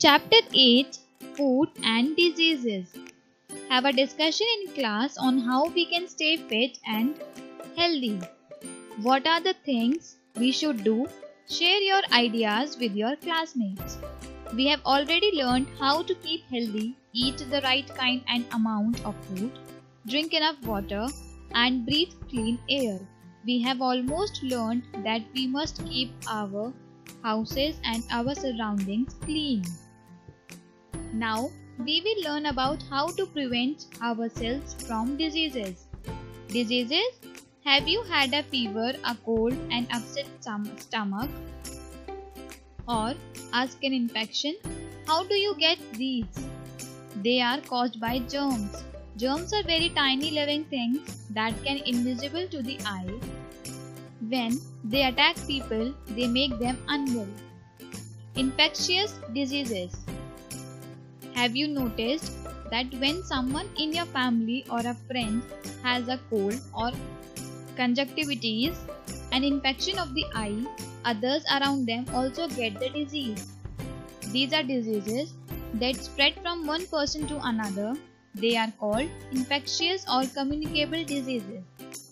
Chapter 8 Food and Diseases. Have a discussion in class on how we can stay fit and healthy. What are the things we should do? Share your ideas with your classmates. We have already learned how to keep healthy, eat the right kind and amount of food, drink enough water, and breathe clean air. We have almost learned that we must keep our houses and our surroundings clean. Now, we will learn about how to prevent ourselves from diseases. Diseases? Have you had a fever, a cold, an upset stomach, or a skin infection? How do you get these? They are caused by germs. Germs are very tiny living things that can invisible to the eye. When they attack people, they make them unwell. Infectious diseases. Have you noticed that when someone in your family or a friend has a cold or conjunctivitis, an infection of the eye, others around them also get the disease. These are diseases that spread from one person to another. They are called infectious or communicable diseases.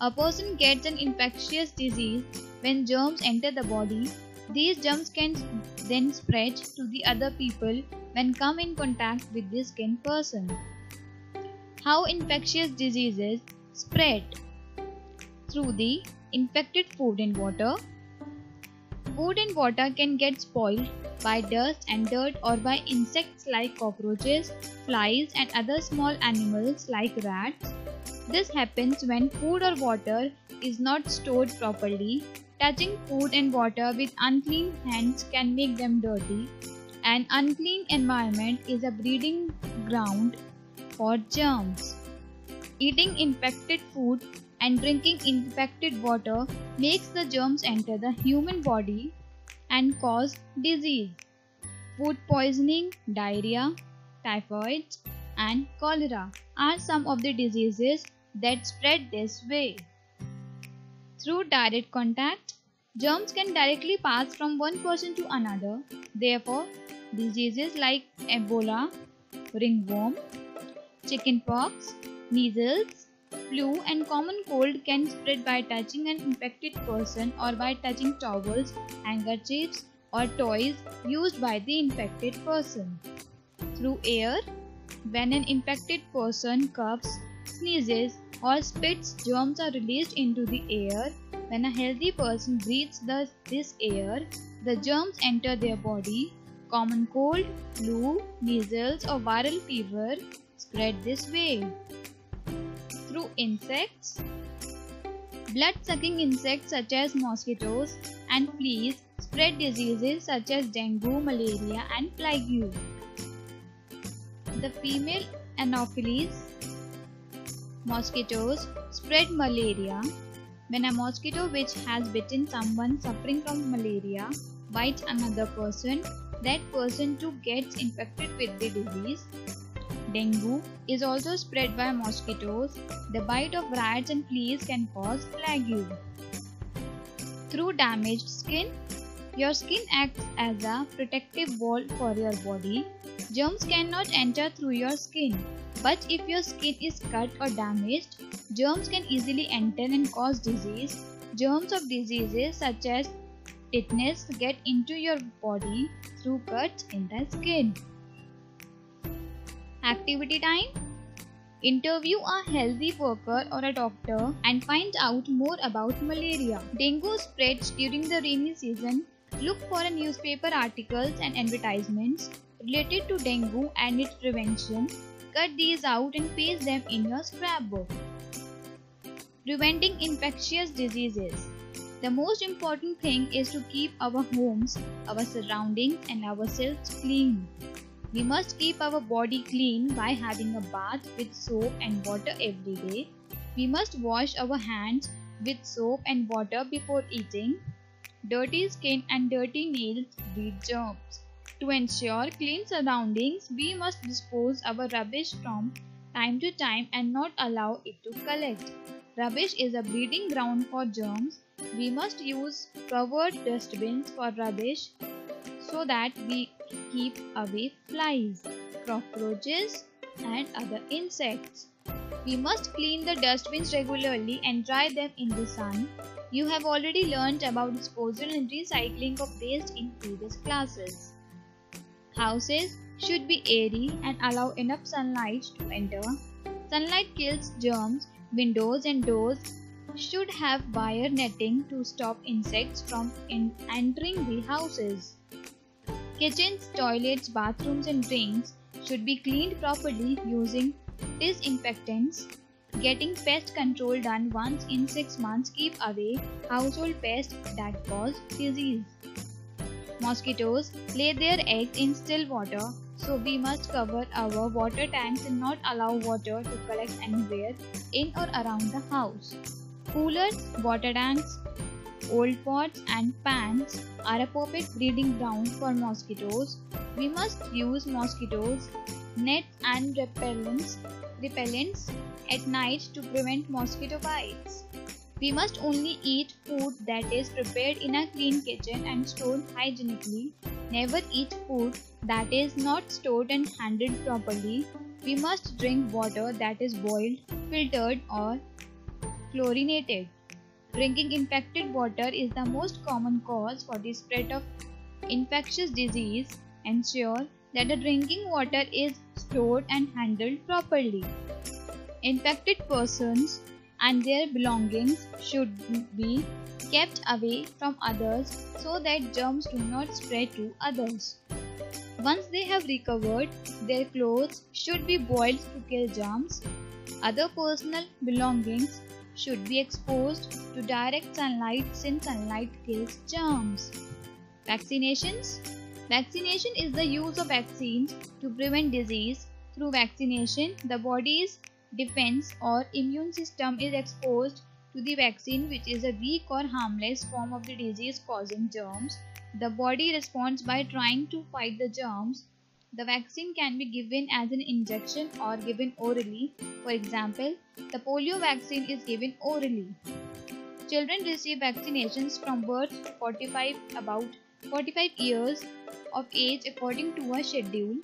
A person gets an infectious disease when germs enter the body. These germs can then spread to the other people when come in contact with the skin person. How infectious diseases spread? Through the infected food and water. Food and water can get spoiled by dust and dirt or by insects like cockroaches, flies and other small animals like rats. This happens when food or water is not stored properly. Touching food and water with unclean hands can make them dirty an unclean environment is a breeding ground for germs. Eating infected food and drinking infected water makes the germs enter the human body and cause disease. Food poisoning, diarrhea, typhoid, and cholera are some of the diseases that spread this way. Through direct contact, germs can directly pass from one person to another. Therefore, Diseases like Ebola, ringworm, chickenpox, measles, flu and common cold can spread by touching an infected person or by touching towels, handkerchiefs or toys used by the infected person. Through air, when an infected person coughs, sneezes or spits, germs are released into the air. When a healthy person breathes the, this air, the germs enter their body Common cold, flu, measles or viral fever spread this way. Through insects, blood-sucking insects such as mosquitoes and fleas spread diseases such as dengue, malaria and plague. The female Anopheles mosquitoes spread malaria. When a mosquito which has bitten someone suffering from malaria bites another person, that person too gets infected with the disease. Dengue is also spread by mosquitoes. The bite of rats and fleas can cause plague. Through damaged skin, your skin acts as a protective wall for your body. Germs cannot enter through your skin. But if your skin is cut or damaged, germs can easily enter and cause disease. Germs of diseases such as tetanus get into your body through cuts in the skin. Activity time Interview a healthy worker or a doctor and find out more about malaria. Dengue spreads during the rainy season. Look for newspaper articles and advertisements related to dengue and its prevention. Cut these out and paste them in your scrapbook. Preventing infectious diseases. The most important thing is to keep our homes, our surroundings, and ourselves clean. We must keep our body clean by having a bath with soap and water every day. We must wash our hands with soap and water before eating. Dirty skin and dirty nails breed germs. To ensure clean surroundings, we must dispose our rubbish from time to time and not allow it to collect. Rubbish is a breeding ground for germs we must use covered dustbins for rubbish so that we keep away flies, cockroaches and other insects. We must clean the dustbins regularly and dry them in the sun. You have already learned about disposal and recycling of waste in previous classes. Houses should be airy and allow enough sunlight to enter. Sunlight kills germs. Windows and doors should have wire netting to stop insects from entering the houses. Kitchens, toilets, bathrooms and drains should be cleaned properly using disinfectants. Getting pest control done once in 6 months keep away household pests that cause disease. Mosquitoes lay their eggs in still water, so we must cover our water tanks and not allow water to collect anywhere in or around the house. Coolers, water tanks, old pots and pans are a perfect breeding ground for mosquitoes. We must use mosquitoes nets and repellents, repellents at night to prevent mosquito bites. We must only eat food that is prepared in a clean kitchen and stored hygienically. Never eat food that is not stored and handled properly. We must drink water that is boiled, filtered, or chlorinated. Drinking infected water is the most common cause for the spread of infectious disease. Ensure that the drinking water is stored and handled properly. Infected persons and their belongings should be kept away from others so that germs do not spread to others. Once they have recovered, their clothes should be boiled to kill germs. Other personal belongings should be exposed to direct sunlight since sunlight kills germs. Vaccinations Vaccination is the use of vaccines to prevent disease. Through vaccination, the body's defense or immune system is exposed to the vaccine which is a weak or harmless form of the disease causing germs. The body responds by trying to fight the germs. The vaccine can be given as an injection or given orally. For example, the polio vaccine is given orally. Children receive vaccinations from birth to 45 about 45 years of age according to a schedule.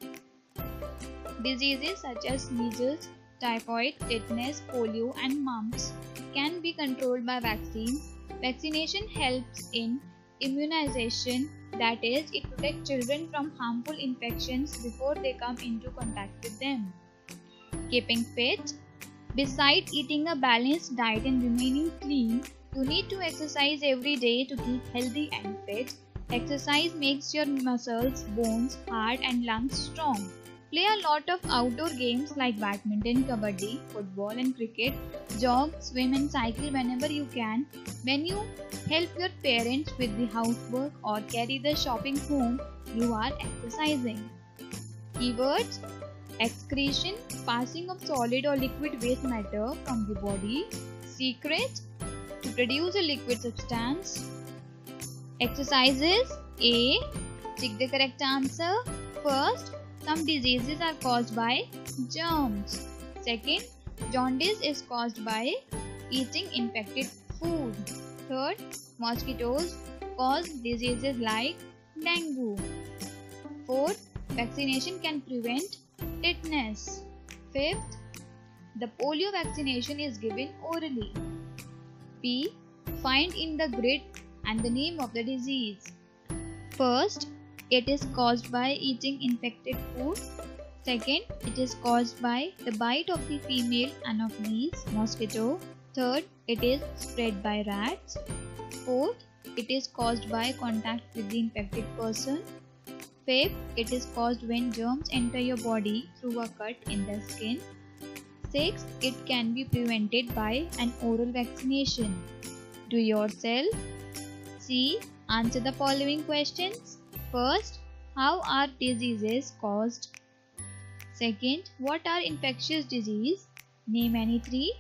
Diseases such as measles, typhoid, tetanus, polio, and mumps can be controlled by vaccines. Vaccination helps in immunization, that is, it protects children from harmful infections before they come into contact with them. Keeping fit Besides eating a balanced diet and remaining clean, you need to exercise every day to keep healthy and fit. Exercise makes your muscles, bones, heart, and lungs strong. Play a lot of outdoor games like badminton, kabaddi, football and cricket. Jog, swim and cycle whenever you can. When you help your parents with the housework or carry the shopping home, you are exercising. Keywords Excretion, passing of solid or liquid waste matter from the body. Secret, to produce a liquid substance. Exercises A. Check the correct answer. First, some diseases are caused by germs. Second, jaundice is caused by eating infected food. Third, mosquitoes cause diseases like dengue. Fourth, vaccination can prevent tetanus. Fifth, the polio vaccination is given orally. P. Find in the grid and the name of the disease. First, it is caused by eating infected food. Second, it is caused by the bite of the female Anopheles mosquito. Third, it is spread by rats. Fourth, it is caused by contact with the infected person. Fifth, it is caused when germs enter your body through a cut in the skin. Sixth, it can be prevented by an oral vaccination. Do yourself. C. Answer the following questions. First, how are diseases caused? Second, what are infectious disease? Name any three.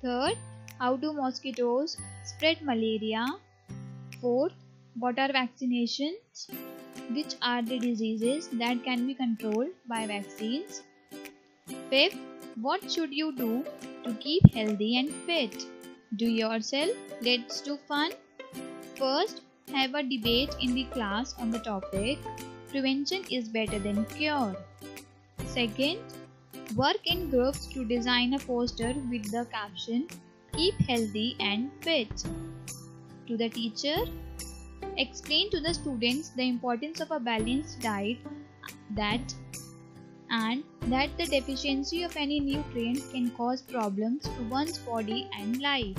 Third, how do mosquitoes spread malaria? Fourth, what are vaccinations? Which are the diseases that can be controlled by vaccines? Fifth, what should you do to keep healthy and fit? Do yourself. Let's do fun. First, have a debate in the class on the topic Prevention is better than cure. Second, work in groups to design a poster with the caption Keep healthy and fit. To the teacher, explain to the students the importance of a balanced diet that and that the deficiency of any nutrient can cause problems to one's body and life.